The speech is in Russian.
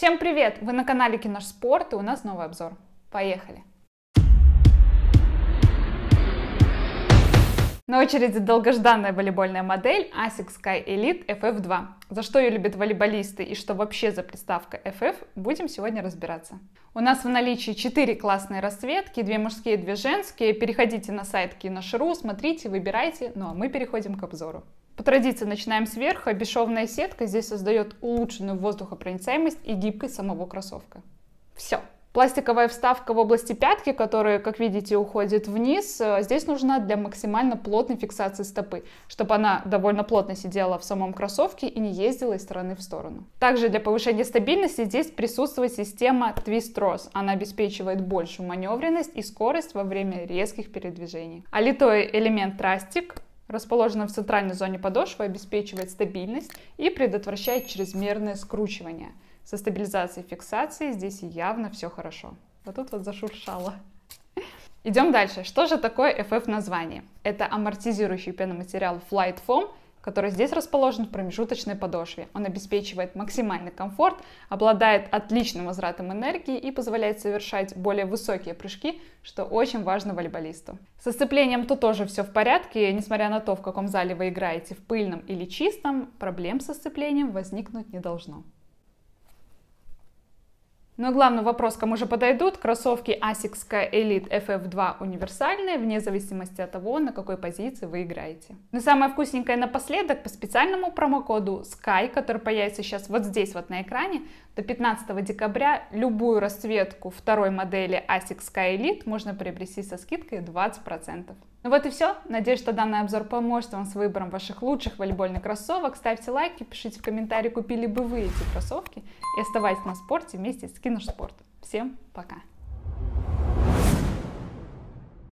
Всем привет! Вы на канале Кинош Спорт и у нас новый обзор. Поехали! На очереди долгожданная волейбольная модель ASICS Sky Elite FF2. За что ее любят волейболисты и что вообще за приставка FF, будем сегодня разбираться. У нас в наличии 4 классные расцветки, 2 мужские, 2 женские. Переходите на сайт Кинош.ру, смотрите, выбирайте, ну а мы переходим к обзору. По традиции начинаем сверху. Бесшовная сетка здесь создает улучшенную воздухопроницаемость и гибкость самого кроссовка. Все. Пластиковая вставка в области пятки, которая, как видите, уходит вниз, э, здесь нужна для максимально плотной фиксации стопы, чтобы она довольно плотно сидела в самом кроссовке и не ездила из стороны в сторону. Также для повышения стабильности здесь присутствует система Twist Ross. Она обеспечивает большую маневренность и скорость во время резких передвижений. А литой элемент трастик расположена в центральной зоне подошвы, обеспечивает стабильность и предотвращает чрезмерное скручивание – со стабилизацией и фиксацией здесь явно все хорошо. Вот тут вот зашуршало. Идем дальше. Что же такое FF название? Это амортизирующий пеноматериал Flight Foam, который здесь расположен в промежуточной подошве. Он обеспечивает максимальный комфорт, обладает отличным возвратом энергии и позволяет совершать более высокие прыжки, что очень важно волейболисту. Со сцеплением тут тоже все в порядке, несмотря на то, в каком зале вы играете, в пыльном или чистом, проблем со сцеплением возникнуть не должно. Но главный вопрос, кому же подойдут кроссовки Asics Elite FF2 универсальные, вне зависимости от того, на какой позиции вы играете. Но самое вкусненькое напоследок, по специальному промокоду SKY, который появится сейчас вот здесь вот на экране, до 15 декабря любую расцветку второй модели Asics Sky Elite можно приобрести со скидкой 20%. Ну вот и все. Надеюсь, что данный обзор поможет вам с выбором ваших лучших волейбольных кроссовок. Ставьте лайки, пишите в комментарии, купили бы вы эти кроссовки. И оставайтесь на спорте вместе с Киношспорт. Всем пока!